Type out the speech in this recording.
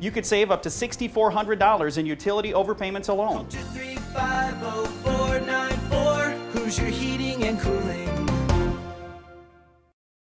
you could save up to $6,400 in utility overpayments alone. Call oh Who's your heating and cooling?